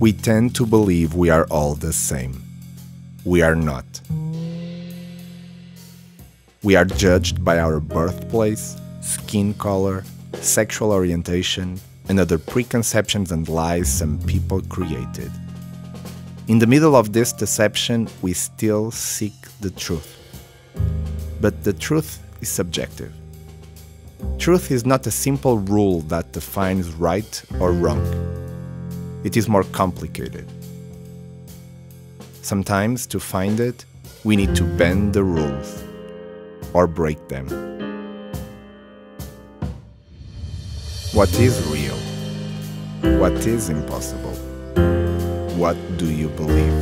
We tend to believe we are all the same. We are not. We are judged by our birthplace, skin color, sexual orientation, and other preconceptions and lies some people created. In the middle of this deception, we still seek the truth. But the truth is subjective. Truth is not a simple rule that defines right or wrong. It is more complicated. Sometimes, to find it, we need to bend the rules or break them. What is real? What is impossible? What do you believe?